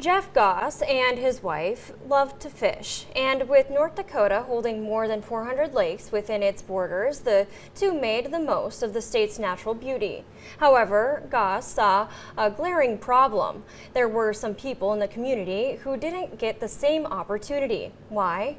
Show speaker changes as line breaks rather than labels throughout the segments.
Jeff Goss and his wife love to fish, and with North Dakota holding more than 400 lakes within its borders, the two made the most of the state's natural beauty. However, Goss saw a glaring problem. There were some people in the community who didn't get the same opportunity. Why?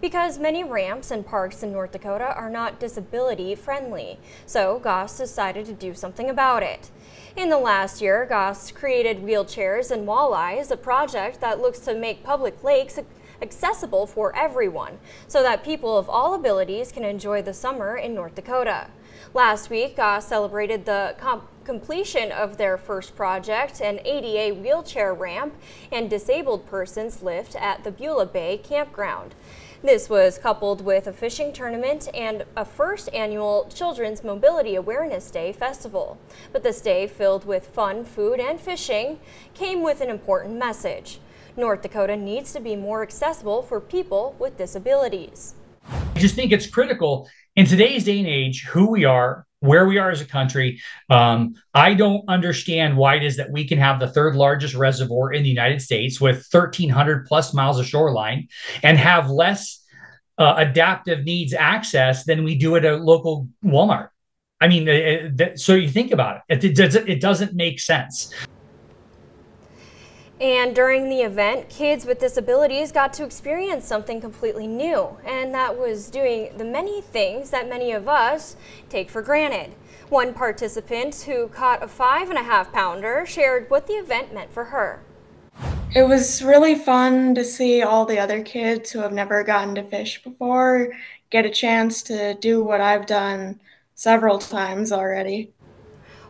Because many ramps and parks in North Dakota are not disability friendly, so Goss decided to do something about it. In the last year, Goss created Wheelchairs and Walleyes, a project that looks to make public lakes accessible for everyone so that people of all abilities can enjoy the summer in North Dakota. Last week, Goss celebrated the completion of their first project, an ADA wheelchair ramp and disabled persons lift at the Beulah Bay campground. This was coupled with a fishing tournament and a first annual Children's Mobility Awareness Day festival. But this day, filled with fun, food, and fishing, came with an important message. North Dakota needs to be more accessible for people with disabilities.
I just think it's critical in today's day and age who we are, where we are as a country. Um, I don't understand why it is that we can have the third largest reservoir in the United States with 1,300 plus miles of shoreline and have less uh, adaptive needs access than we do at a local Walmart. I mean, it, it, so you think about it, it, it, it doesn't make sense.
And during the event, kids with disabilities got to experience something completely new, and that was doing the many things that many of us take for granted. One participant who caught a five and a half pounder shared what the event meant for her.
It was really fun to see all the other kids who have never gotten to fish before get a chance to do what I've done several times already.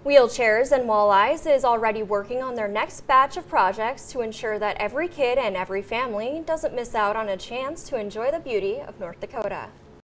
Wheelchairs and Walleyes is already working on their next batch of projects to ensure that every kid and every family doesn't miss out on a chance to enjoy the beauty of North Dakota.